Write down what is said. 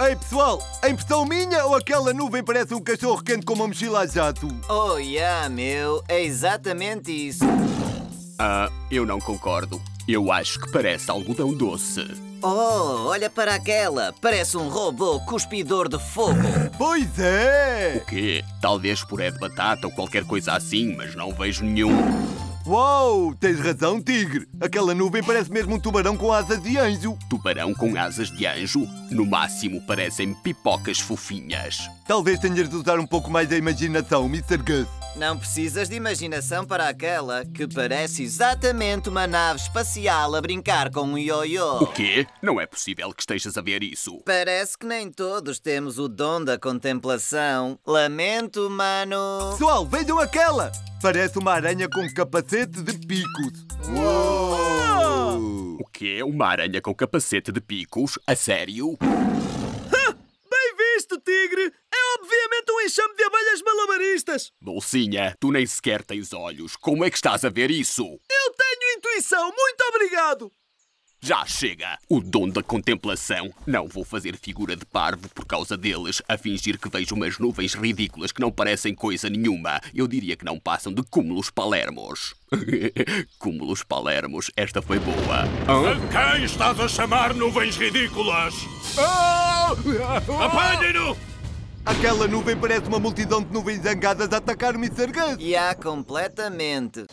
Ei pessoal, a impressão minha ou aquela nuvem parece um cachorro quente com uma mochila a jato? Oh, yeah, meu, é exatamente isso. Ah, eu não concordo. Eu acho que parece algodão doce. Oh, olha para aquela. Parece um robô cuspidor de fogo. Pois é! O quê? Talvez puré de batata ou qualquer coisa assim, mas não vejo nenhum. Uau, tens razão, tigre. Aquela nuvem parece mesmo um tubarão com asas de anjo. Tubarão com asas de anjo? No máximo parecem pipocas fofinhas. Talvez tenhas de usar um pouco mais a imaginação, Mr. Gus. Não precisas de imaginação para aquela que parece exatamente uma nave espacial a brincar com um O ioiô. quê? Não é possível que estejas a ver isso. Parece que nem todos temos o dom da contemplação. Lamento, mano. Pessoal, vejam aquela! Parece uma aranha com capacete de picos. Uau! O quê? Uma aranha com capacete de picos? A sério? Bem visto, tigre! É obviamente um enxame de abelhas malabaristas! Bolsinha, tu nem sequer tens olhos. Como é que estás a ver isso? Eu tenho intuição! Muito obrigado! Já chega! O dom da contemplação. Não vou fazer figura de parvo por causa deles, a fingir que vejo umas nuvens ridículas que não parecem coisa nenhuma. Eu diria que não passam de cúmulos palermos. cúmulos palermos, esta foi boa. A quem estás a chamar nuvens ridículas? Apanhem-no! Aquela nuvem parece uma multidão de nuvens zangadas a atacar o Mr. Gus. E há completamente.